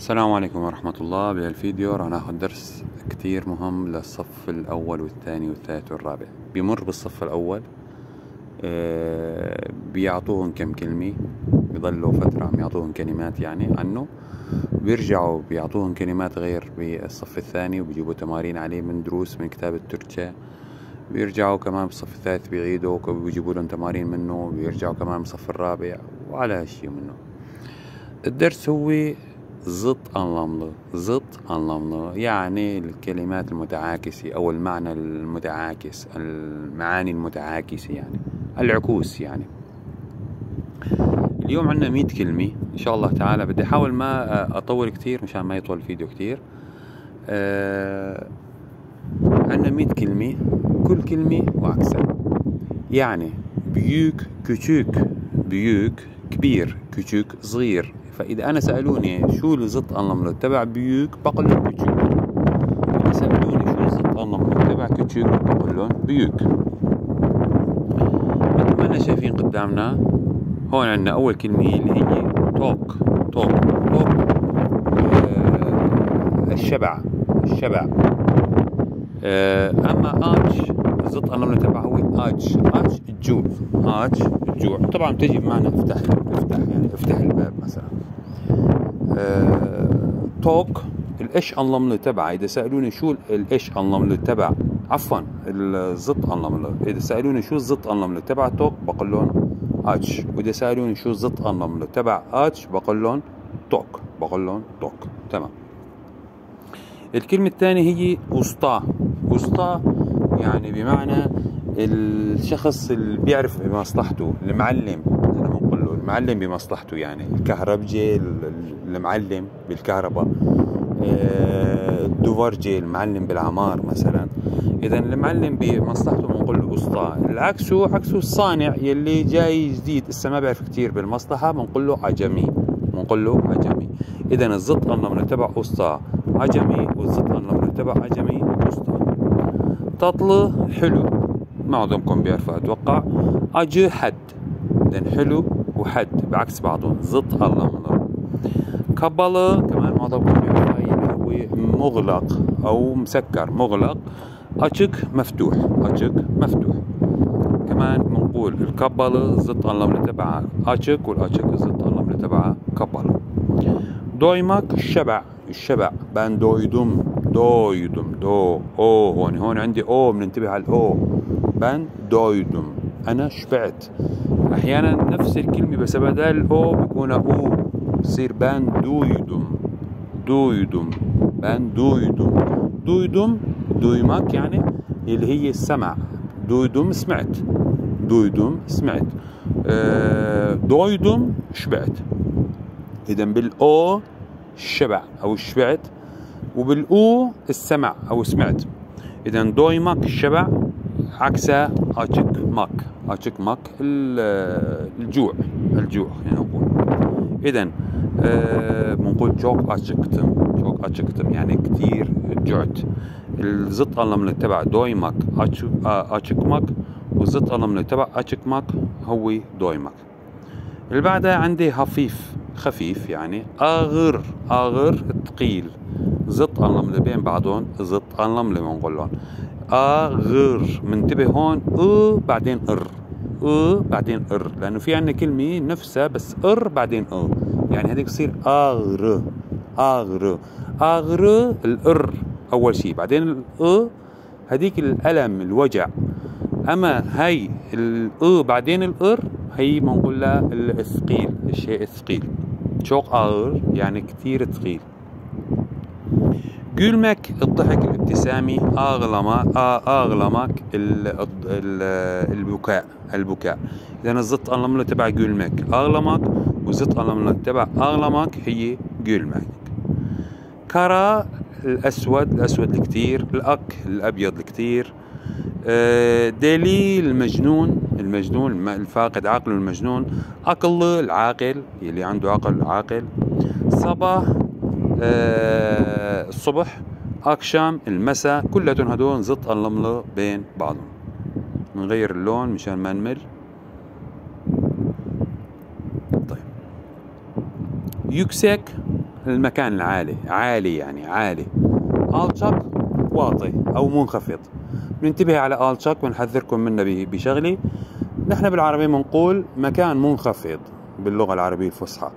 السلام عليكم ورحمة الله. بهالفيديو راح ناخذ درس كتير مهم للصف الأول والثاني والثالث والرابع. بمر بالصف الأول آه، بيعطوهم كم كلمة بضلوا فترة عم يعطوهم كلمات يعني عنه. بيرجعوا بيعطوهم كلمات غير بالصف الثاني وبيجيبوا تمارين عليه من دروس من كتاب التركيا بيرجعوا كمان بالصف الثالث بيعيدوا وبيجيبوا لهم تمارين منه. بيرجعوا كمان بالصف الرابع وعلى هالشي منه. الدرس هو zıt anlamlı zıt anlamlı يعني الكلمات المتعاكسة أو المعنى المتعاكس المعاني المتعاكسة يعني العكوس يعني. اليوم عندنا مية كلمة. إن شاء الله تعالى بدي أحاول ما أطول كتير مشان ما يطول الفيديو كتير. آه عندنا مية كلمة. كل كلمة وعكسها. يعني büyük küçük büyük كبير küçük صغير. فإذا أنا سألوني شو الزط anlamlı تبع büyük بقول لهم küçük إذا سألوني شو الزط anlamlı تبع küçük بقول لهم büyük مثل ما إحنا شايفين قدامنا هون عندنا أول كلمة اللي هي توك توك توك آه الشبع الشبع. آه أما آج الزط anlamlı تبع هو آج آج الجوع آج الجوع طبعا بتجي بمعنى افتح افتح يعني افتح الباب مثلا. توك الإيش anlamlı تبع. إذا سألوني شو الإيش anlamlı تبع عفوا الزط anlamlı إذا سألوني شو الزط anlamlı تبع توك بقول لهم اج وإذا سألوني شو الزط anlamlı تبع اج بقول لهم توك بقول لهم توك تمام. الكلمة الثانية هي وسطى وسطى يعني بمعنى الشخص اللي بيعرف بمصلحته المعلم. المعلم بمصلحته يعني. الكهربجي المعلم بالكهرباء. آه، الدوفرجي المعلم بالعمار مثلا. اذا المعلم بمصلحته بنقول له اسطى العكس هو عكسه الصانع يلي جاي جديد. لسه ما بيعرف كثير بالمصلحة بنقول له عجمي. بنقول له عجمي. اذا الزط من تبع أسطى عجمي والزط من تبع عجمي أسطى. تطل حلو. معظمكم بيعرفوا أتوقع. أجي حد. اذا حلو. وحد بعكس بعضهم. زط الله كبلة كمان معظمكم بيعرفوا هو مغلق أو مسكر. مغلق. اشك مفتوح. اشك مفتوح. كمان بنقول الكبلة زط الله تبعها اشك والاشك زط الله تبعها كبلة. Doymak الشبع. الشبع. Ben doydum. doydum. do. o. هون. هون عندي o. بننتبه على ال o. Ben doydum. أنا شبعت. أحيانا نفس الكلمة بس بدل o بيكون u. بصير ben duydum duydum ben duydum duydum duymak يعني اللي هي السمع. duydum سمعت. duydum سمعت. أه دويدم شبعت. اذا بالأو الشبع أو الشبعت وبالأو السمع أو سمعت. اذا دويمك الشبع عكسه اتشك ماك. اتشك ماك الجوع. الجوع يعني نقول. اذا أه بنقول جوك اتشكتم جوك اتشكتم يعني كثير جعت الزط من تبع دويمك اتشكمك والزط من تبع اتشكمك هو دويمك اللي بعدها عندي خفيف خفيف يعني. آغر آغر ثقيل زط انلمل بين بعضهم زط انلمل بنقولهم آغر منتبه هون أ بعدين ار أ بعدين ار لأنه في عندنا كلمة نفسها بس ار بعدين أ. يعني هذيك بتصير آغر آغر. آغر الار أول شيء بعدين الأ هذيك الألم الوجع. أما هي الأ بعدين الار هي بنقول لها الثقيل الشيء الثقيل شوق اغر يعني كثير ثقيل Gülmek الضحك الابتسامي أغلما أغلمك البكاء البكاء إذا الزط أنلملة تبع gülmek أغلمك والزط أنلملة تبع أغلمك هي gülmek. كرا الأسود الأسود الكتير الأك الأبيض الكتير دليل المجنون المجنون الفاقد عقله المجنون أقل العاقل اللي عنده عقل عاقل. صباح آه، الصبح أكشام المساء كلهم هدول زط اللملة بين بعضهم. نغير اللون مشان ما نمل. طيب. yüksek المكان العالي عالي يعني عالي. الشك واطي أو منخفض. ننتبه على الشك ونحذركم منه بشغله نحن بالعربية بنقول مكان منخفض باللغة العربية الفصحى.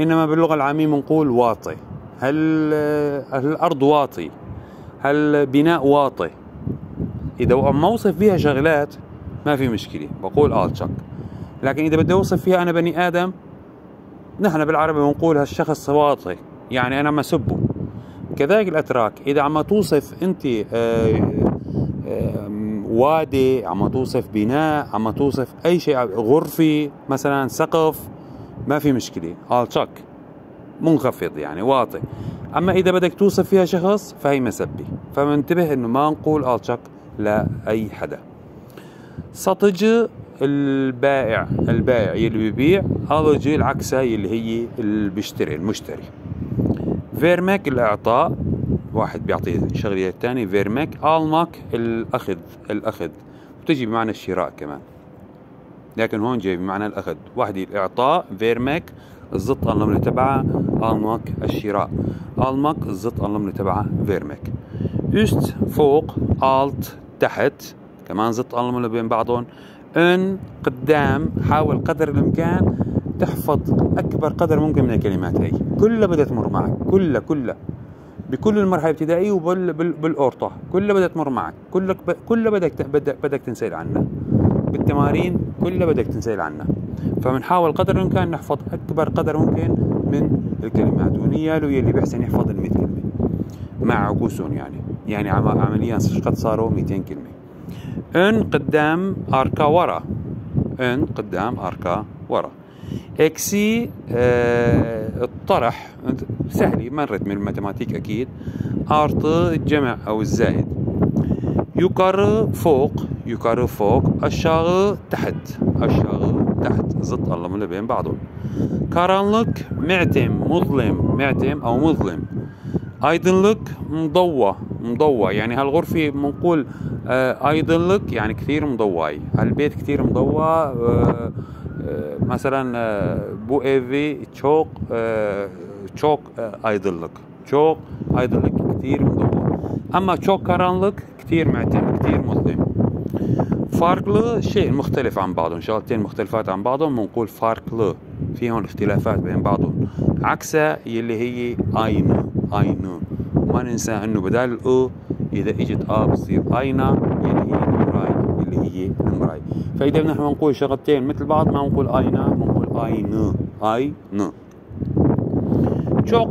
إنما باللغة العامية بنقول واطي. هل, الأرض واطي؟ هل بناء واطي؟ إذا ما أوصف فيها شغلات ما في مشكلة بقول آلتشك لكن إذا بدي أوصف فيها أنا بني آدم نحن بالعربي بنقول هالشخص واطي يعني أنا ما سبه. كذلك الأتراك إذا عم توصف أنت آه، وادي عم توصف بناء عم توصف أي شيء غرفة مثلا سقف ما في مشكلة. آلتشك منخفض يعني واطي. أما إذا بدك توصف فيها شخص فهي مسبة فمنتبه إنه ما نقول alçak لأي حدا. satıcı البائع البائع يلي بيبيع هذا العكسة يلي هي اللي بيشتري المشتري. vermek الإعطاء. واحد بيعطي شغله الثاني vermek almak الأخذ الأخذ. وتجي بمعنى الشراء كمان. لكن هون جاي بمعنى الأخذ. واحد الإعطاء vermek ال zıt anlamı تبعها آلماك الشراء. آلماك الزط اللمنة تبعها فيرمك üst فوق آلت تحت. كمان زط اللمنة بين بعضهم. ان قدام. حاول قدر الإمكان تحفظ أكبر قدر ممكن من الكلمات هي. كلها بدها تمر معك. كلها كلها. بكل المرحلة الابتدائية وبالاورطه كلها بدها تمر معك كلك كلها بدك بدك بدك تنسال عنها بالتمارين كلها بدك تنسال عنها فبنحاول قدر الإمكان نحفظ أكبر قدر ممكن من الكلمات ونيالو يلي بيحسن يحفظ ال 100 كلمة. مع عكوسهم يعني. يعني عمليا قد صاروا 200 كلمة. ön قدام arka ورا. ön قدام arka ورا. eksi آه الطرح سهلة مرت من ال matematik أكيد. artı الجمع أو الزائد yukarı فوق yukarı فوق aşağı تحت. aşağı تحت zıt anlamlı بين بعضهم karanlık معتم مظلم معتم أو مظلم. aydınlık مضوى مضوى يعني هالغرفة بنقول aydınlık يعني كثير مضواي هالبيت كثير مضوى آه مثلا bu ev çok çok aydınlık çok aydınlık كثير مضوى أما çok karanlık كثير معتم كثير مظلم. farklı شيء مختلف عن بعضهم شغلتين مختلفات عن بعضهم بنقول farklı فيهم اختلافات بين بعضهم. عكسها يلي هي aynı aynı ما ننسى إنه بدال ال ı إذا إجت a بتصير ayna يلي هي اللي هي المراي فإذا نحن نقول شغلتين مثل بعض ما نقول ayna بنقول aynı aynı شوق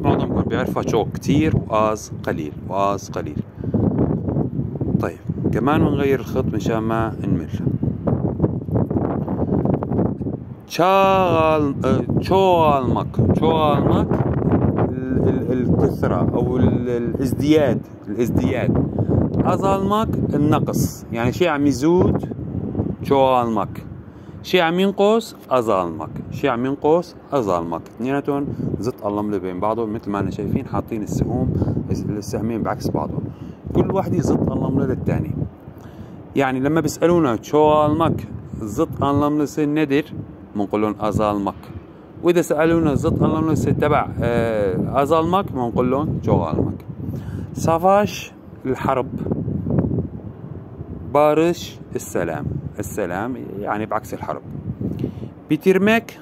معظمكم بيعرفها شوق كتير وآز قليل وآز قليل. طيب كمان بنغير الخط مشان ما نمل. شغال شوالمك شوالمك الكثرة أو الازدياد الازدياد. أظلمك النقص. يعني شيء عم يزود شوالمك شيء عم ينقص أظلمك شيء عم ينقص أظلمك اثنيناتهم زت اللملة بين بعضهم. مثل ما أنا شايفين حاطين السهوم السهمين بعكس بعضهم. كل واحد يزت اللملة للثاني يعني لما بيسألونا شوالمك زت اللملة ندر بنقول لهم أظلمك وإذا سألونا زط اللملة تبع بنقول لهم جوالمك سافاش الحرب. Barış السلام. السلام يعني بعكس الحرب. bitirmek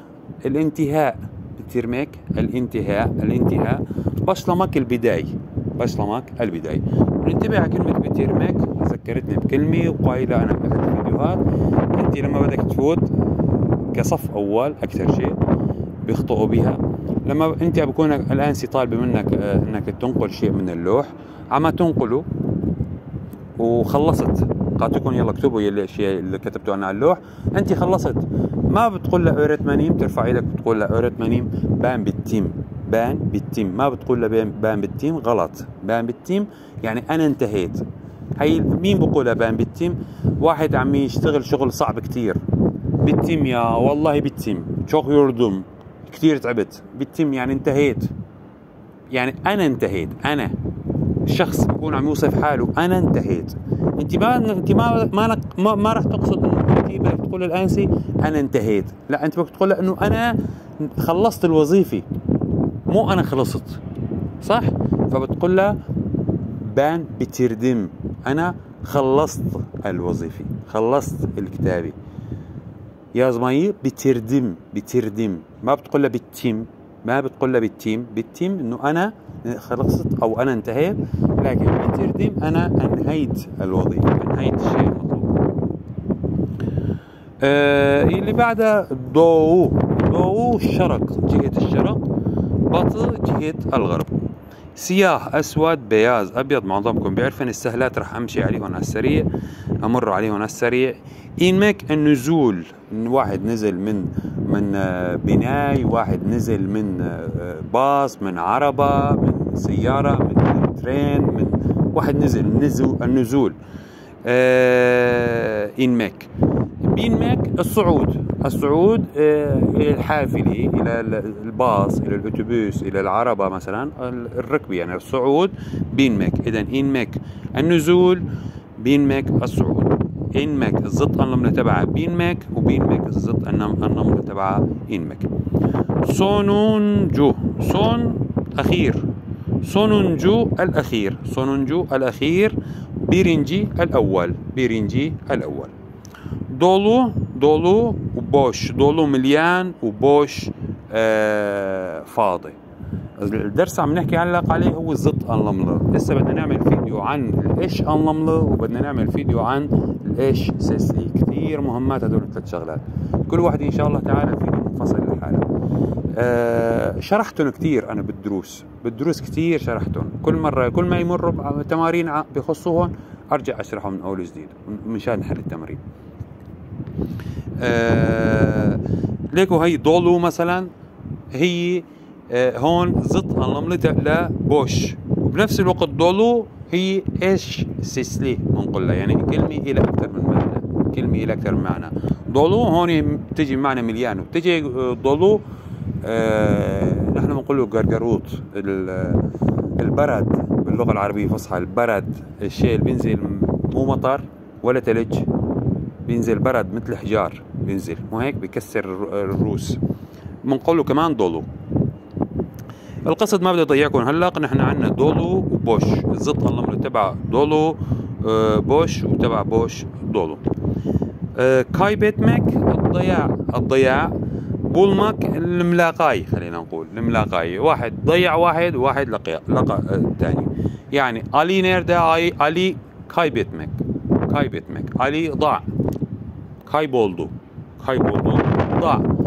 الانتهاء. bitirmek الانتهاء. الانتهاء başlamak البداية. başlamak البداية. ننتبه على كلمة bitirmek ذكرتني بكلمة وقايلة أنا بأحد الفيديوهات. أنت لما بدك تفوت كصف أول أكثر شيء بيخطئوا بها لما أنت بكون الآنسة طالبة منك آه، إنك تنقل شيء من اللوح عم تنقله وخلصت. قالت يلا اكتبوا يلي الشيء اللي كتبته أنا على اللوح. انت خلصت. ما بتقول له öğretmenim ترفع إيدك بتقول له öğretmenim ben bittim. Ben bittim. ما بتقول له ben bittim غلط. Ben bittim يعني أنا انتهيت. هي مين بقولها ben bittim؟ واحد عم يشتغل شغل صعب كتير. bittim يا والله bittim. Çok yoruldum كثير تعبت. bittim يعني انتهيت. يعني أنا انتهيت. أنا. الشخص بيكون عم يوصف حاله. أنا انتهيت. أنت ما أنت ما ما ما, ما راح تقصد إنه أنت بدك تقول الانسي أنا انتهيت. لا أنت بدك تقول إنه أنا خلصت الوظيفة. مو أنا خلصت. صح؟ فبتقول له بان بتردم. أنا خلصت الوظيفي خلصت الكتابي يا زمايل بتردم. بتردم. ما بتقول له بالتيم ما بتقول له bittim bittim إنه أنا خلصت أو أنا انتهيت لكن bitirdim أنا أنهيت الوظيفة أنهيت الشيء المطلوب آه اللي بعده ضوء. ضوء الشرق جهة الشرق batı جهة الغرب. siyah أسود beyaz أبيض معظمكم بيعرفن السهلات راح أمشي عليهم على السريع أمر عليهم على السريع. inmek النزول واحد نزل من من آه، بناي واحد نزل من آه، باص من عربة من سيارة من ترين من واحد نزل النزول النزول آه إنمك بينمك الصعود الصعود آه إلى الحافلة إلى الباص إلى الأتوبيس إلى العربة مثلا الركب يعني الصعود بينمك إذا إنمك النزول بينمك الصعود. إنمك الزط النملة تبعها بينمك وبينمك الزط النملة تبعها إنمك صونونجو صون أخير صونونجو الأخير. صونونجو الأخير. بيرنجي الأول. بيرنجي الأول. دولو دولو وبوش. دولو مليان وبوش آه فاضي. الدرس عم نحكي علق عليه هو الزط انلملة لسه بدنا نعمل فيديو عن الإيش انلملة وبدنا نعمل فيديو عن الإيش سيسلي كثير مهمات هدول الثلاث شغلات. كل واحد إن شاء الله تعالى الفيديو منفصل لحاله. أه شرحتهم كثير أنا بالدروس. بالدروس كثير شرحتهم كل مرة كل ما يمر تمارين بخصوهم أرجع أشرحهم من أول وجديد مشان نحل التمارين. أه ليكو هي ضولو مثلا هي آه، هون زط انلملتها لبوش وبنفس الوقت دولو هي إيش سيسلي بنقول لها يعني كلمة إلى أكثر من معنى. كلمة إلى أكثر من معنى. دولو هون بتجي بمعنى مليان. وبتجي دولو آه نحن بنقول له قرقروط البرد باللغة العربية الفصحى البرد الشيء اللي بينزل مو مطر ولا ثلج بينزل برد مثل حجار بينزل. مو هيك؟ بكسر الروس. بنقول له كمان دولو. القصد ما بدي أضيعكم. هلأ نحن عندنا dolu و boş. ال zıt anlamlı تبع dolu آه، boş وتبع boş dolu. آه، kaybetmek الضياع الضياع. bulmak الملاقاي خلينا نقول الملاقاي. واحد ضيع واحد وواحد لقى لقى الثاني يعني علي kaybetmek علي ضاع. kayboldu. kayboldu ضاع. آه،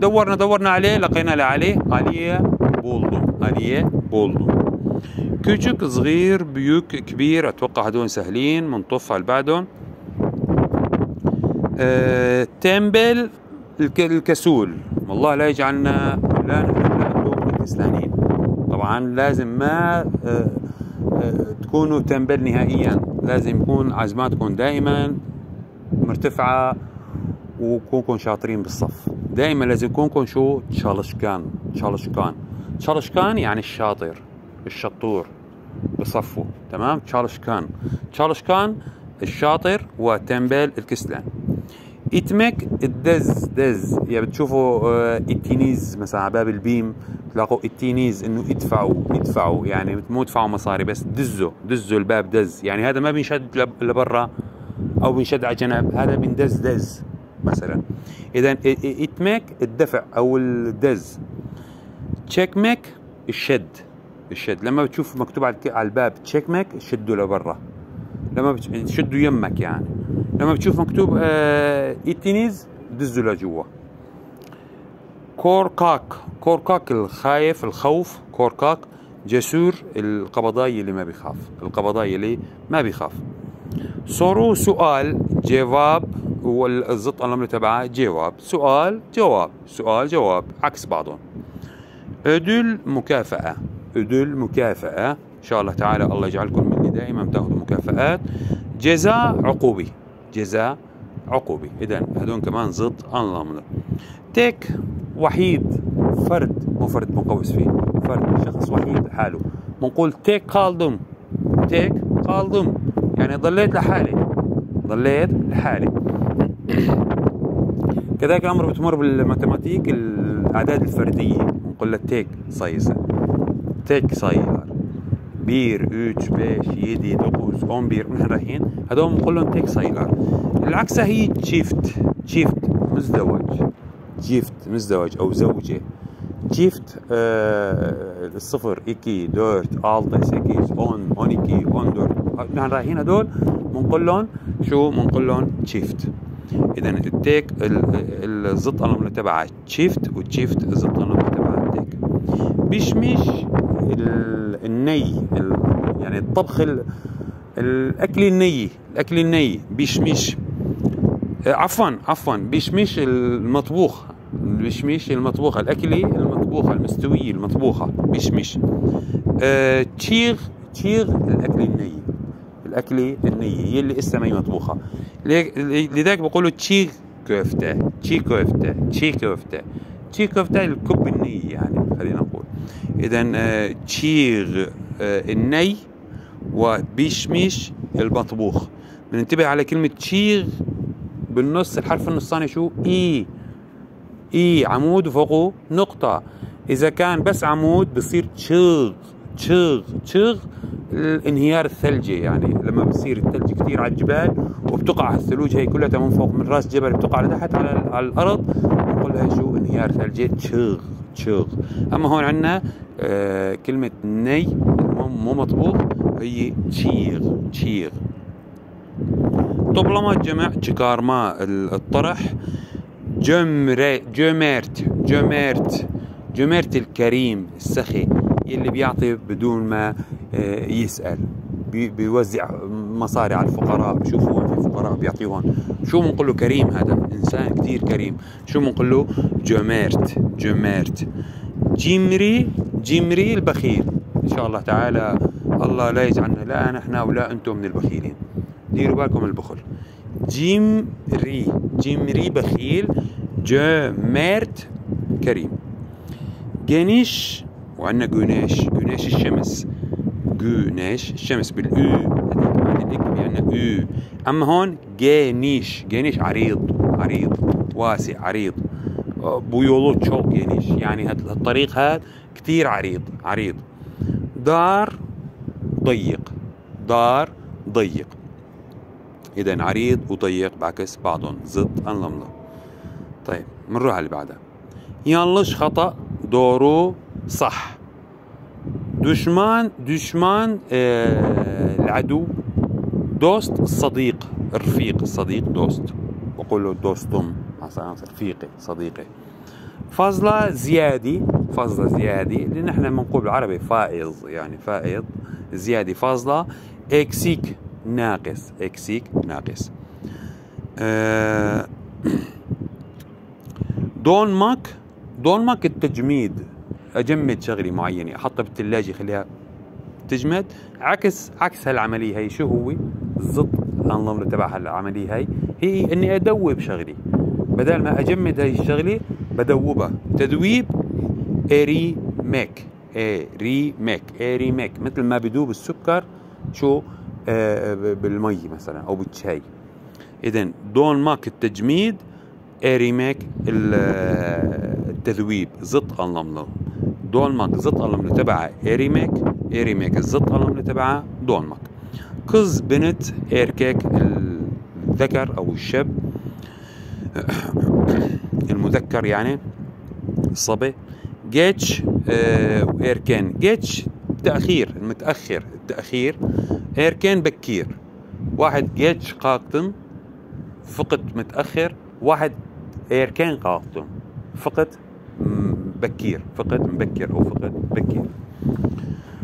دورنا دورنا عليه لقينا له عليه. آلية بولدو. آلية بولدو. küçük صغير بيوك كبير أتوقع هدول سهلين بنطف على بعدهم آه، تمبل الكسول. والله لا يجعلنا لا نحن كسلانين طبعا لازم ما آه، تكونوا تنبل نهائيا. لازم يكون عزماتكم دائما مرتفعة. وكونكم شاطرين بالصف. دائما لازم يكونكم شو؟ çalışkan. çalışkan. çalışkan يعني الشاطر الشطور بصفه. تمام؟ çalışkan. çalışkan الشاطر و tembel الكسلان. itmek الدز دز. يعني بتشوفوا ال itiniz مثلا على باب ال BİM تلاقوا ال itiniz إنه ادفعوا ادفعوا. يعني مو ادفعوا مصاري بس دزوا دزوا الباب دز. يعني هذا ما بينشد لبرا أو بينشد على جنب. هذا بيندز دز. مثلا. اذا itmek الدفع أو الدز. çekmek الشد. الشد. لما بتشوف مكتوب على الباب çekmek شده لبرا. لما بتشده يمك يعني. لما بتشوف مكتوب آه itiniz دزه لجوا. korkak. korkak الخايف الخوف. كوركاك cesur القبضاي اللي ما بيخاف. القبضاي اللي ما بيخاف. صورو سؤال جواب والزط الأمر تبعه جواب. سؤال جواب. سؤال جواب. عكس بعضهم أدل مكافأة. أدل مكافأة. إن شاء الله تعالى الله يجعلكم مني دائما تأخذوا مكافآت. جزاء عقوبي. جزاء عقوبي. إذا هذول كمان ضد أنظمة تيك وحيد. فرد. مو فرد مقوس فيه. فرد. شخص وحيد. لحاله بنقول tek kaldım. tek kaldım. يعني ضليت لحالي. ضليت لحالي. كذلك الأمر بتمر بال matematik الأعداد الفردية. بنقول له tek sayı tek sayılar bir üç beş yedi dokuz on bir نحن رايحين هذول بنقول لهم tek sayılar العكسة هي çift. çift مزدوج. çift مزدوج أو زوجة. çift آه الصفر iki dört altı sekiz on on iki on dört نحن رايحين هدول بنقول لهم شو؟ بنقول لهم تشيفت. إذا التيك الزط الامر تبعها تشيفت والتشيفت الزط الامر تبعها التيك بيشمش الني يعني الطبخ الأكل الني الأكل الني بيشمش عفوا عفوا بيشمش المطبوخ بيشمش المطبوخة الأكلة المطبوخة المستوية المطبوخة بيشمش أه تشيغ تشيغ الأكل الني الأكلة النية هي اللي هي مطبوخة. لذلك بقولوا تشيغ كفتة تشي كفتة تشي كفتة تشي كفتة الكب الني يعني خلينا نقول. إذا أه çiğ أه الني و pişmiş المطبوخ. بننتبه على كلمة çiğ بالنص الحرف النصاني شو؟ i. i عمود وفوقه نقطة. إذا كان بس عمود بصير çığ çığ çığ الانهيار الثلجي يعني لما بصير الثلج كثير على الجبال وبتقع الثلوج هي كلها من فوق من راس جبل بتقع لتحت على, على الأرض بنقول لها شو انهيار ثلجي çığ تشغ أما هون عندنا آه كلمة ني مو مطبوخ هي تشيغ تشيغ طبلما جمع ما الطرح جمرة جمرت جمرت جمرت الكريم السخي. اللي بيعطي بدون ما آه، يسأل. بيوزع مصاري على الفقراء بشوفوا في فقراء بيعطيهم. شو بنقول له كريم؟ هذا إنسان كثير كريم. شو بنقول له؟ cömert cömert. cimri cimri البخيل. إن شاء الله تعالى الله لا يجعلنا لا نحن ولا أنتم من البخيلين. ديروا بالكم البخل. cimri cimri بخيل cömert كريم. geniş وعندنا güneş güneş الشمس. güneş الشمس هذيك بعد أو. أما هون جانيش جانيش عريض. عريض. واسع عريض. بيولو تشوك جانيش يعني الطريق هذا كثير عريض. عريض. دار ضيق. دار ضيق. إذا عريض وضيق بعكس بعضهم. زد أنلملة طيب بنروح على اللي بعدها ينلش خطأ دوره صح. دشمان دشمان آه العدو dost الصديق الرفيق الصديق dost. بقول له dostum رفيقي صديقي. fazla زيادي fazla زيادي لأن إحنا بنقول بالعربي فائض يعني فائض زيادي fazla eksik ناقص eksik ناقص. أه donmak donmak التجميد. أجمد شغلة معينة أحطها بالثلاجه خليها تجمد عكس عكس هالعملية هي شو هو؟ بالضبط النظام تبع هالعملية هي هي إني أدوب شغلي بدل ما أجمد هاي الشغلة بدوبها. تدويب erimek erimek erimek مثل ما بدوب السكر شو؟ آه، بالمي مثلا أو بالشاي. اذا donmak التجميد erimek التذويب zıt anlamlı mak zıt anlamlı تبعها erimek erimek ال zıt anlamlı تبعها donmak kız بنت erkek الذكر أو الشاب. المذكر يعني الصبي جيتش آه ايركين جيتش تأخير المتأخر التأخير. erken بكير. واحد geç kalktım فقت متأخر. واحد erken kalktım فقت بكير فقت مبكر أو فقت بكير.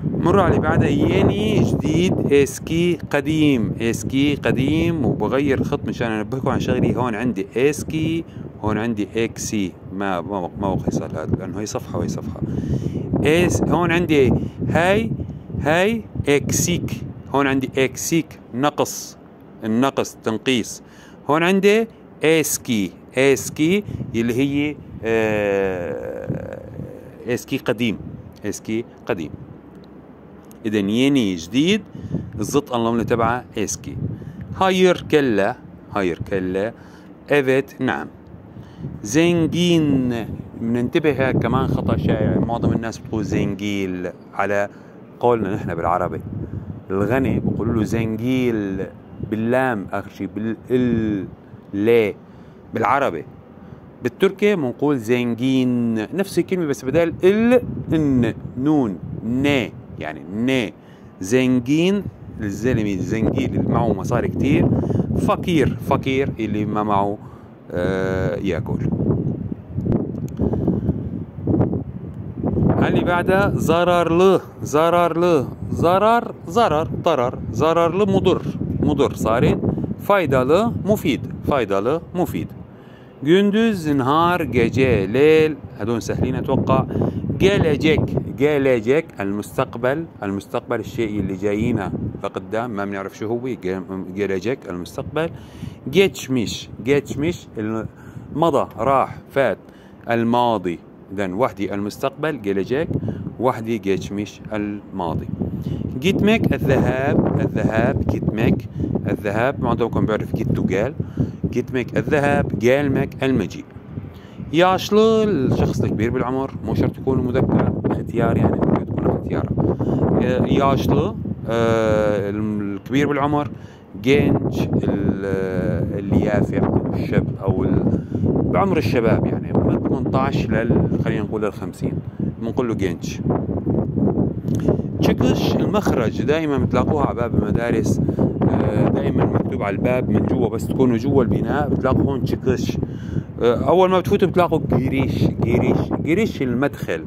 مرة على بعدها yeni جديد eski قديم eski قديم وبغير خط مشان أنبهكم عن شغلي. هون عندي eski هون عندي eksi. ما ما ما يصل هذا لأنه هي صفحة وهي صفحة. اس هون عندي هاي هاي eksik. هون عندي eksik نقص النقص تنقيس هون عندي eski eski اللي هي eski قديم eski قديم. اذا yeni جديد ال zıt anlamlı تبعه eski. hayır كلا hayır كلا evet نعم. zengin بننتبه كمان خطأ شائع معظم الناس بتقول zengil على قولنا نحن بالعربي. الغني بقولوا له زنجيل باللام آخر شيء بالإل ليه بالعربي. بالتركي بنقول زنجين. نفس الكلمة بس بدال ال إن نون ن يعني ن. زنجين الزلمة زنجين اللي معه مصاري كتير. فقير فقير اللي ما معه آه يأكل. اللي بعدها ضرر ضرر له ضرر ضرر ضرر مضر مضر صارت faydalı مفيد. faydalı مفيد. Gündüz نهار gece ليل هدول سهلين أتوقع gelecek gelecek. المستقبل المستقبل الشيء اللي جايينا لقدام ما بنعرف شو هو gelecek المستقبل geçmiş geçmiş. مضى راح فات الماضي اذا وحدي المستقبل gelecek وحدي geçmiş الماضي. gitmek الذهاب الذهاب gitmek الذهاب معظمكم بيعرف جيت قال gitmek الذهاب قالمك المجيء. ياشلو الشخص الكبير بالعمر مو شرط يكون مذكر اختيار يعني ممكن تكون اختيار. ياشلو آه الكبير بالعمر جينج اللي يافع الشاب أو بعمر الشباب يعني. من 18 لل خلينا نقول لل 50 بنقول له genç çıkış المخرج دائما بتلاقوها على باب المدارس آه، دائما مكتوب على الباب من جوا بس تكونوا جوا البناء بتلاقوا هون çıkış. آه، أول ما بتفوتوا بتلاقوا giriş giriş giriş المدخل.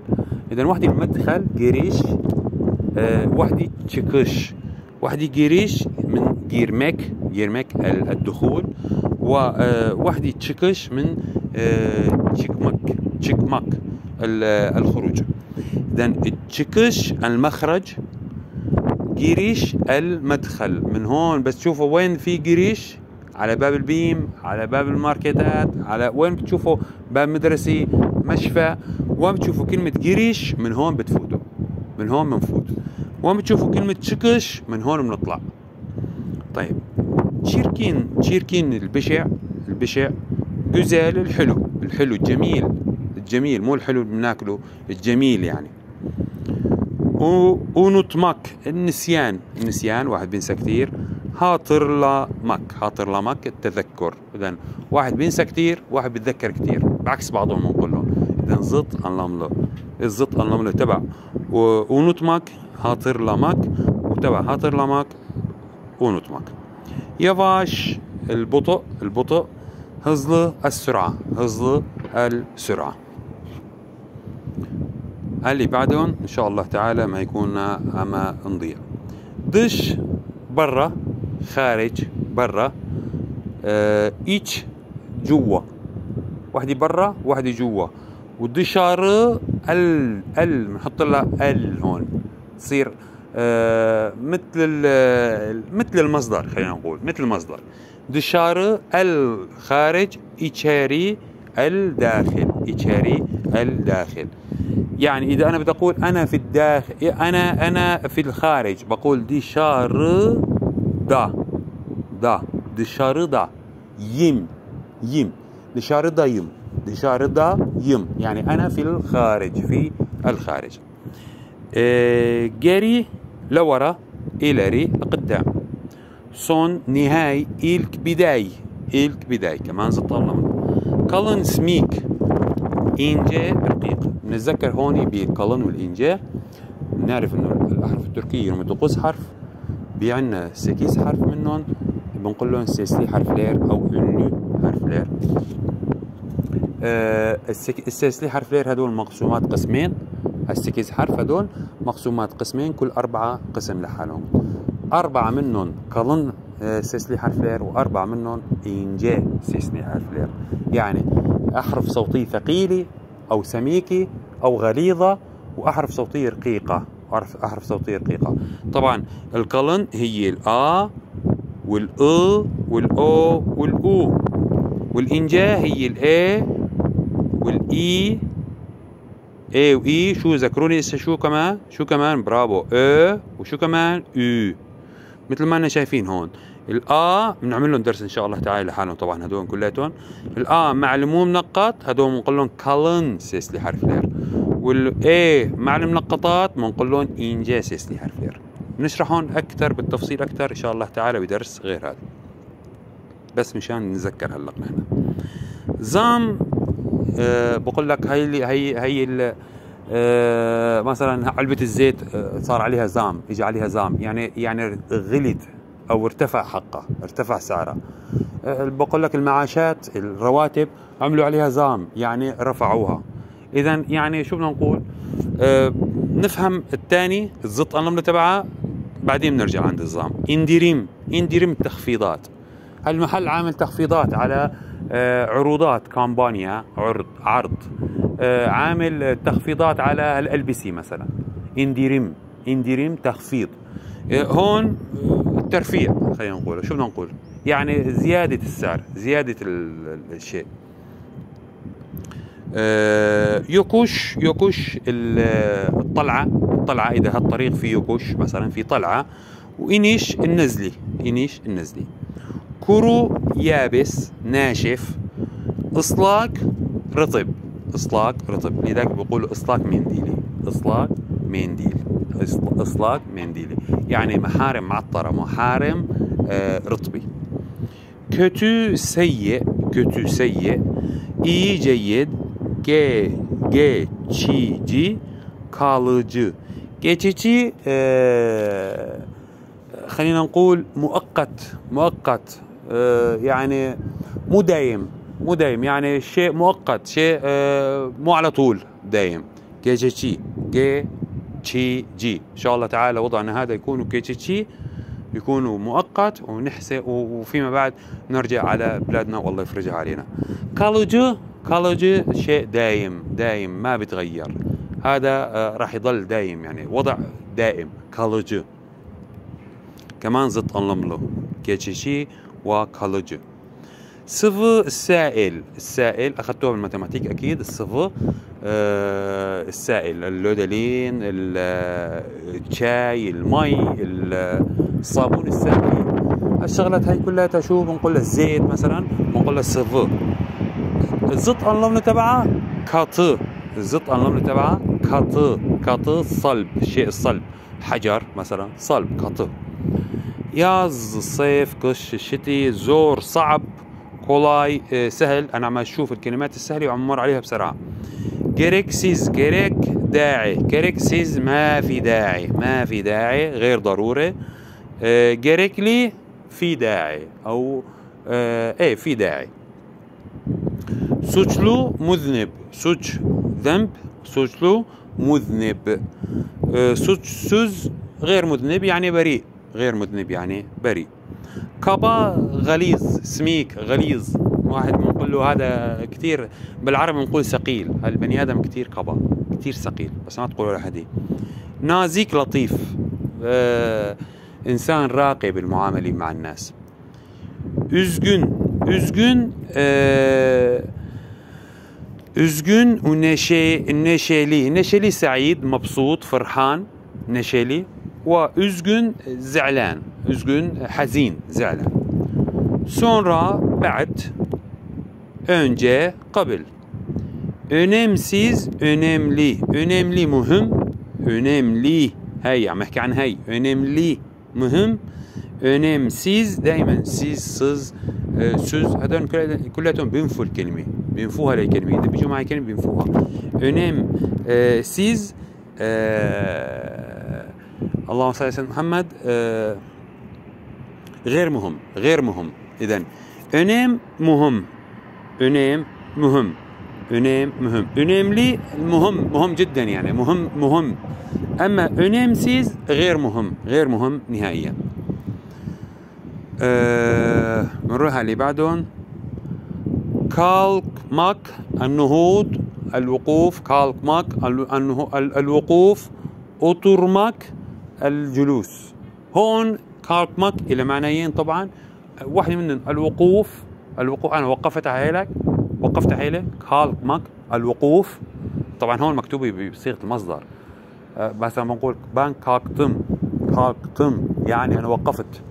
اذا وحدة المدخل giriş أه وحدة çıkış. وحدة giriş من girmek girmek الدخول ووحده çıkış من çıkmak çıkmak الخروج. اذا çıkış المخرج giriş المدخل. من هون بس تشوفوا وين في giriş على باب البيم على باب الماركتات على وين بتشوفوا باب مدرسي مشفى. وين بتشوفوا كلمة جريش من هون بتفوتوا. من هون بنفوت وين بتشوفوا كلمة شكش من هون بنطلع طيب تشيركين تشيركين البشع البشع جزال الحلو. الحلو الجميل الجميل مو الحلو اللي بناكله الجميل يعني. ونطمك النسيان النسيان واحد بينسى كثير هاطر لمك هاطر لمك التذكر. اذا واحد بينسى كثير واحد بيتذكر كثير بعكس بعضهم بنقول له اذا زط انلمله الزط انلمله تبع. ونطمك هاطر لمك وتبع هاطر لمك ونطمك يفاش البطء البطء هزل السرعة هزل السرعة اللي بعدهم ان شاء الله تعالى ما يكون اما نضيع دش برا خارج برا إيش جوا وحدي برا وحدي جوا والدشار ال ال بنحط لها ال هون تصير مثل مثل المصدر خلينا نقول مثل المصدر دشار الخارج إيشاري الداخل إيشاري الداخل يعني إذا أنا بدي أقول أنا في الداخل أنا أنا في الخارج. بقول دشار دا. دا. دشار دا. يم يم دشار دا يم دشار دا يم يعني أنا في الخارج. في الخارج. إيه جري لورا إلري لقدام صون نهاي إلك بداي إلك بداي كمان زط الله كلن سميك إنجا رقيق نتذكر هون بالقلن والإنجا نعرف إنه الأحرف التركية لما تقص حرف بيعنا sekiz حرف منهم بنقول لهم sesli harfler أو ünlü harfler آه ال sesli harfler هدول مقسومات قسمين ال sekiz حرف هدول مقسومات قسمين كل أربعة قسم لحالهم أربعة منهم kalın آه، sesli harfler وأربعة منهم ince sesli harfler يعني أحرف صوتية ثقيلة أو سميكة أو غليظة وأحرف صوتية رقيقة أحرف صوتية رقيقة. طبعا القلن هي الآ والأ والأو والأو والإنجا هي الأ والإي إي. واي شو ذكروني؟ هسه شو كمان؟ شو كمان؟ برافو. إ وشو كمان؟ أو. مثل ما إحنا شايفين هون. الآ بنعمل لهم درس إن شاء الله تعالى لحالهم طبعا هدول كلياتهم. الآ مع المو منقط هدول بنقول لهم kalın sesli harfler والاي مع المنقطات بنقول لهم ince sesli harfler بنشرحهم أكثر بالتفصيل أكثر إن شاء الله تعالى بدرس غير هذا. بس مشان نتذكر هلا نحن zam آه بقول لك هي هي هي مثلا علبة الزيت آه صار عليها zam اجى عليها zam. يعني يعني غلت أو ارتفع حقها ارتفع سعرها. آه بقول لك المعاشات الرواتب عملوا عليها زام يعني رفعوها. اذا يعني شو بدنا نقول؟ آه نفهم الثاني الزط النمله تبعها بعدين بنرجع عند الزام. انديريم انديريم التخفيضات. المحل عامل تخفيضات على آه، عروضات كامبانيا عرض عرض آه، عامل تخفيضات على الالبسه مثلا. indirim indirim تخفيض. آه، هون الترفيع خلينا نقول شو بدنا نقول؟ يعني زيادة السعر زيادة الشيء. yokuş yokuş الطلعة الطلعة إذا هالطريق في yokuş مثلا في طلعة و iniş النزلي iniş النزلي. كرو يابس ناشف اصلاك رطب اصلاك رطب لذلك بيقولوا اصلاك منديلي اصلاك منديل اصلاك منديلي يعني محارم معطره محارم آه رطبي كتو سيء كتو سيء اي جيد جي جي تشي جي kalıcı geçici آه خلينا نقول مؤقت مؤقت آه، يعني مو دايم مو دايم يعني شيء مؤقت شيء آه، مو على طول دايم. كي جي تشي كي تشي جي إن شاء الله تعالى وضعنا هذا يكونوا geçici يكونوا مؤقت ونحسن وفيما بعد نرجع على بلادنا والله يفرجها علينا. kalıcı kalıcı شيء دايم دايم ما بيتغير. هذا آه، راح يضل دايم يعني وضع دائم kalıcı كمان zıt anlamlı geçici و kalıcı. sıvı السائل السائل أخذتوها بال matematik أكيد ال sıvı آه السائل اللودلين الشاي المي الصابون السائل. الشغلات هاي كلها شو بنقول لها الزيت مثلا بنقول لها ال sıvı ال zıt anlamlı تبعها katı. ال zıt anlamlı تبعها katı. katı صلب الشيء الصلب. حجر مثلا صلب katı. yaz صيف kış الشتي zor صعب kolay آه، سهل. أنا عم أشوف الكلمات السهلة وعم مر عليها بسرعة. gereksiz gerek داعي. gereksiz ما في داعي. ما في داعي غير ضروري. آه، gerekli في داعي. أو آه، إيه في داعي. suçlu مذنب. suç ذنب. suçlu مذنب. suçsuz غير مذنب يعني بريء. غير مذنب يعني بريء. kaba غليظ سميك غليظ. واحد بنقول له هذا كثير بالعربي بنقول ثقيل. البني آدم كثير kaba كثير ثقيل بس ما تقولوا لحد nazik لطيف. آه إنسان راقي بالمعاملة مع الناس. üzgün üzgün آه üzgün ونشي neşeli neşeli سعيد مبسوط فرحان. neşeli وأزجن زعلان أزجن حزين زعلان sonra بعد önce قبل önemsiz önemli. Önemli mühim önemli. هي عم احكي عن هي önemli مهم önemsiz دائما سيز سز سز هذول كلهم بينفوا الكلمة بينفوها للكلمه اذا بيجوا معي كلمه بينفوها önemsiz اللهم صل على سيدنا محمد آه غير مهم غير مهم. اذا önem مهم önem مهم önem مهم. önemli مهم مهم جدا يعني مهم مهم. أما önemsiz غير مهم غير مهم نهائيا. آه بنروح على اللي بعدهم. kalkmak النهوض الوقوف kalkmak الوقوف oturmak الجلوس. هون كاركمك إلى معنيين طبعا. واحدة منهم الوقوف الوقوف أنا وقفت حيلك وقفت حيلك كاركمك الوقوف. طبعا هون مكتوبة بصيغة المصدر. أه، مثلا بنقول بان كاكتم كاكتم يعني أنا وقفت.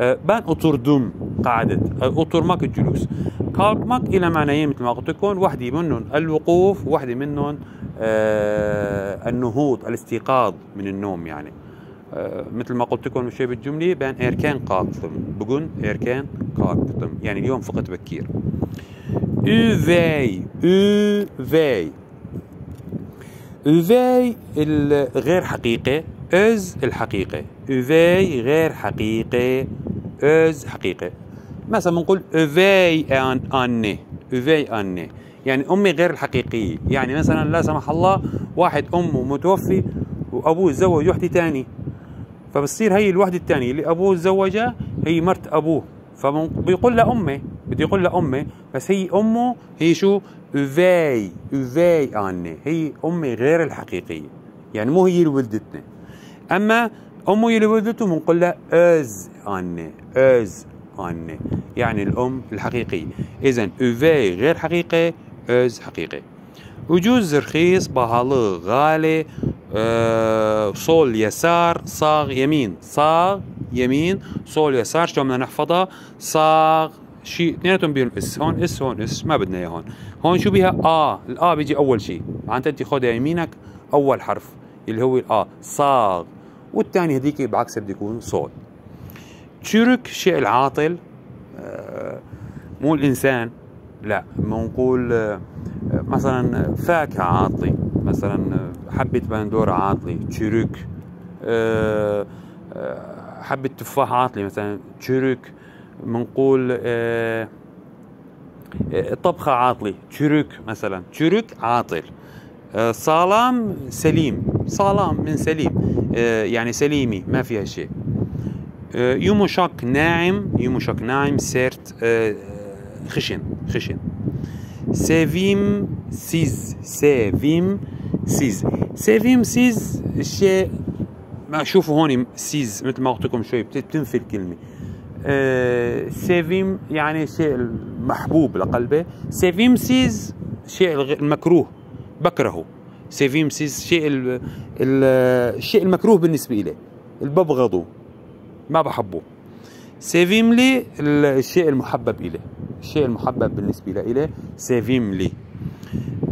آه، بان oturdum قعدت oturmak الجلوس. kalkmak إلى معنيين مثل ما قلت لكم. واحدة منهم الوقوف واحدة منهم آه النهوض الاستيقاظ من النوم يعني. مثل ما قلت لكم شيء بالجملة بان إيركان قاطم بقول إيركان قاطم يعني اليوم فقط بكير UVي UVي UVي الغير حقيقي öz الحقيقة UVي غير حقيقي öz حقيقي مثلا بنقول أن أني UVي أني يعني أمي غير الحقيقية يعني مثلا لا سمح الله واحد أمه متوفي وأبوه تزوج وحدة تاني فبصير هي الوحدة الثانية اللي أبوه تزوجها هي مرت أبوه. فبيقول لها أمي بدي يقول لها أمي بس هي أمه هي شو؟ أوفاي أوفاي أني. هي أمي غير الحقيقية. يعني مو هي اللي ولدتنا أما أمه هي اللي ولدته بنقول لها أز أني أز أني. يعني الأم الحقيقية. إذا أوفاي غير حقيقي أز حقيقي. وجوز رخيص بهالو غالي أه sol يسار sağ يمين. sağ يمين sol يسار شلون بدنا نحفظها؟ sağ شيء اثنيناتهم بيهم s. هون s هون s. ما بدنا اياه هون. هون شو بيها؟ آه ال a بيجي أول شيء معناتها أنت خذها يمينك أول حرف اللي هو ال a sağ. والثاني هذيك بعكس بده يكون sol çürük شيء العاطل آه مو الإنسان لا. بنقول آه مثلا فاكهة عاطلة. مثلا حبه بندوره عاطله تشرك آه حبه تفاح عاطله مثلا تشرك بنقول آه طبخة عاطلة تشرك مثلا تشرك عاطل. آه صالام سليم صالام من سليم. آه يعني سليمي ما فيها شيء. آه يمشك ناعم يمشك ناعم سيرت آه خشن خشن. sevimsiz sevim. siz. sevimsiz الشيء ما شوفوا هون siz مثل ما قلت لكم شوي بتنفي الكلمة. آه sevim يعني شيء المحبوب لقلبه sevimsiz شيء المكروه بكرهه. sevimsiz شيء ال ال الشيء المكروه بالنسبة إليه اللي ببغضه ما بحبه. sevimli الشيء المحبب إليه الشيء المحبب بالنسبة له إليه sevimli.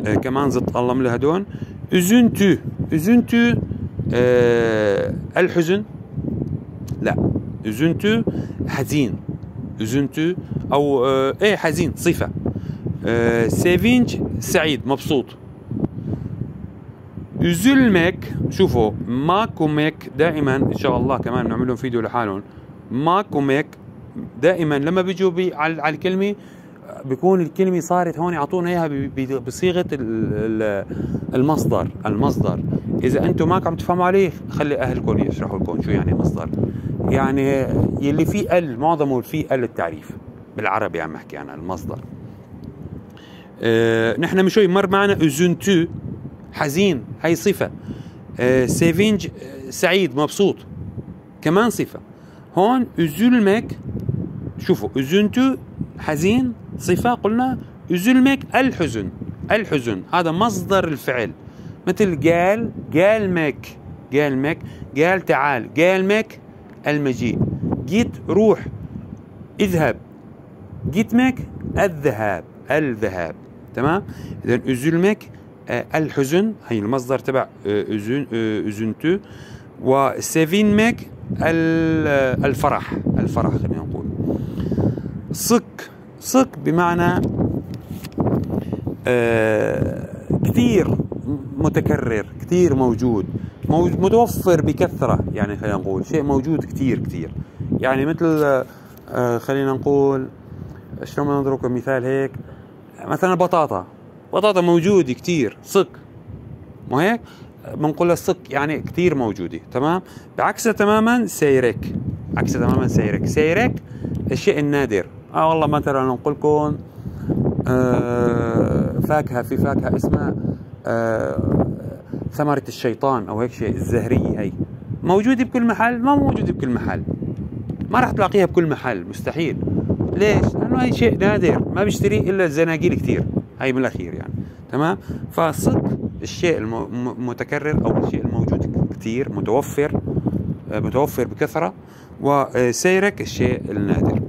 آه كمان zıt anlamlı هدول. Üzüntü. Üzüntü آه الحزن لا üzüntü حزين üzüntü أو إيه حزين صفه sevinç سعيد مبسوط üzülmek شوفوا mak و mek دائما ان شاء الله كمان نعمل لهم فيديو لحالهم mak و mek دائما لما بيجوا بي على الكلمة بيكون الكلمة صارت هون يعطونا إياها بصيغة المصدر المصدر. إذا أنتم ما عم تفهموا عليه خلي أهلكم يشرحوا لكم شو يعني مصدر. يعني يلي فيه أل معظمه فيه أل التعريف. بالعربي عم أحكي أنا المصدر. آه نحن من شوي مر معنا üzüntü حزين هي صفة. آه سيفينج سعيد مبسوط. كمان صفة. هون üzülmek شوفوا üzüntü حزين صفه قلنا üzülmek الحزن الحزن هذا مصدر الفعل. مثل قال قال مك قال تعال قال مك المجيء. جيت روح اذهب. جيت مك الذهاب الذهاب. تمام؟ اذا üzülmek آه الحزن هي المصدر تبع üzün üzüntü وسevinmek الفرح الفرح خلينا نقول. صك. صك بمعنى كثير متكرر كثير موجود متوفر بكثرة يعني خلينا نقول شيء موجود كثير كثير. يعني مثل خلينا نقول شلون نضرب مثال هيك؟ مثلا بطاطا. بطاطا موجودة كثير صك مو هيك؟ بنقول الصك يعني كثير موجودة تمام؟ بعكسها تماما سيرك. عكسها تماما سيرك. سيرك الشيء النادر. آه والله مثلا نقول لكم آه فاكهة في فاكهة اسمها آه ثمرة الشيطان أو هيك شيء الزهرية هي. موجودة بكل محل؟ ما موجودة بكل محل. ما راح تلاقيها بكل محل مستحيل. ليش؟ لأنه هي شيء نادر. ما بيشتريه إلا الزناقيل كثير هي من الأخير يعني. تمام؟ فصدق الشيء المتكرر أو الشيء الموجود كثير متوفر متوفر بكثرة وسيرك الشيء النادر.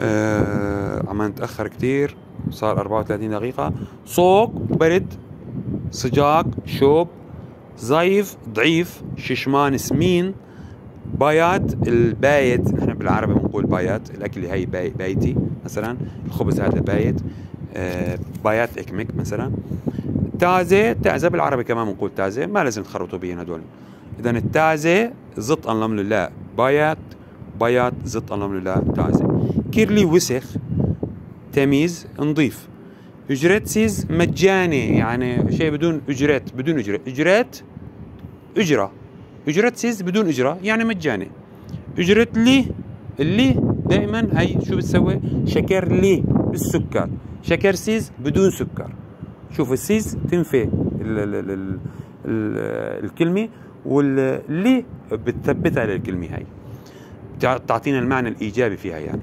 آه عم نتأخر كتير. صار 34 دقيقة. soğuk برد sıcak شوب zayıf ضعيف şişman سمين. bayat ال bayat نحن بالعربي بنقول بايت. الأكل هي باي بايتي مثلا. الخبز هذا بايت. آه bayat ekmek مثلا. taze taze بالعربي كمان بنقول تازة. ما لازم تخربطوا بين هدول. اذا ال taze zıt anlamlısı. bayat bayat zıt anlamlısı. taze. kirli وسخ temiz نظيف ücretsiz مجاني يعني شيء بدون ücret بدون اجرة ücret اجرة. ücretsiz بدون اجرة يعني مجاني. ücretli اللي دائما هي شو بتسوي؟ şekerli بالسكر. şekersiz بدون سكر. شوف ال siz تنفي ال ال ال ال ال الكلمة وال li بتثبتها للكلمة هاي. تعطينا المعنى الإيجابي فيها يعني.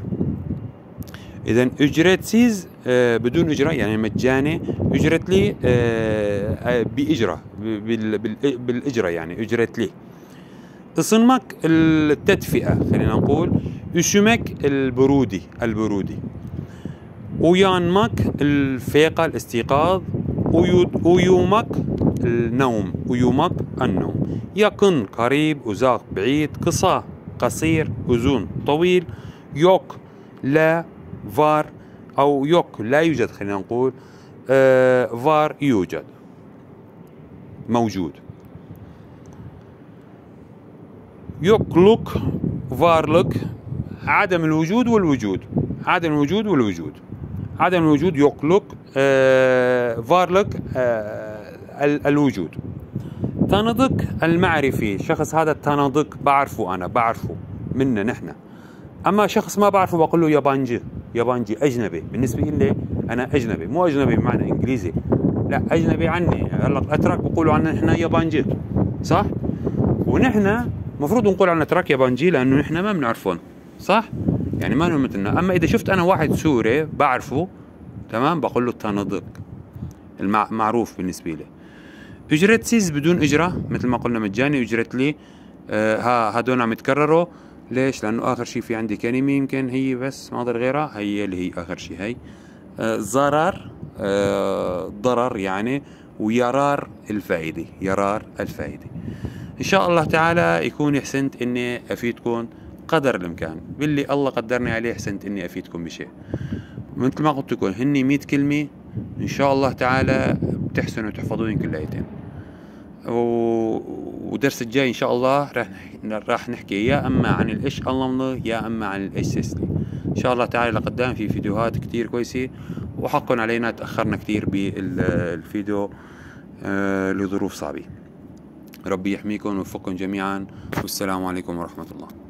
إذا ücretsiz آه، بدون إجرة يعني مجاني ücretli آه، آه، بإجرة بالإجرة يعني ücretli ısınmak التدفئة خلينا نقول üşümek البرودي البرودي. uyanmak الفيقة الاستيقاظ. ويومك النوم ويومك النوم. يكن قريب وزاق بعيد قصة قصير أذون طويل. يوك لا فار أو يوك لا يوجد خلينا نقول آه فار يوجد. موجود. يقلق فارلك عدم الوجود والوجود. عدم الوجود والوجود. عدم الوجود يقلق آه فارلك آه الوجود. تنضق المعرفي. شخص هذا التنضق بعرفه أنا بعرفه منا نحن. أما شخص ما بعرفه بقول له يابانجي يابانجي أجنبي. بالنسبة لي أنا أجنبي مو أجنبي بمعنى إنجليزي. لا أجنبي عني. هلا الأتراك بقولوا عنا نحن يابانجي. صح؟ ونحن المفروض نقول عن الأتراك يابانجي لأنه نحن ما بنعرفهم. صح؟ يعني ما مثلنا أما إذا شفت أنا واحد سوري بعرفه تمام؟ بقول له tanıdık المعروف بالنسبة لي ücretsiz بدون إجرة مثل ما قلنا مجاني ücretli آه ها هدول عم يتكرروا. ليش؟ لأنه آخر شيء في عندي كلمة يمكن هي بس ما ضل غيرها هي اللي هي آخر شيء هي. آه zarar آه ضرر يعني و yarar الفائدة yarar الفائدة. إن شاء الله تعالى يكون حسنت إني أفيدكم قدر الإمكان. باللي الله قدرني عليه حسنت إني أفيدكم بشيء. مثل ما قلت لكم هني 100 كلمة إن شاء الله تعالى بتحسنوا تحفظون كليتين ودرس الجاي إن شاء الله راح راح نحكي يا أما عن الايش اللمضه يا أما عن الايش سيسلي إن شاء الله تعالى لقدام في فيديوهات كتير كويسة وحقا علينا تأخرنا كتير بالفيديو آه، لظروف صعبة. ربي يحميكم ويوفقكم جميعا والسلام عليكم ورحمة الله.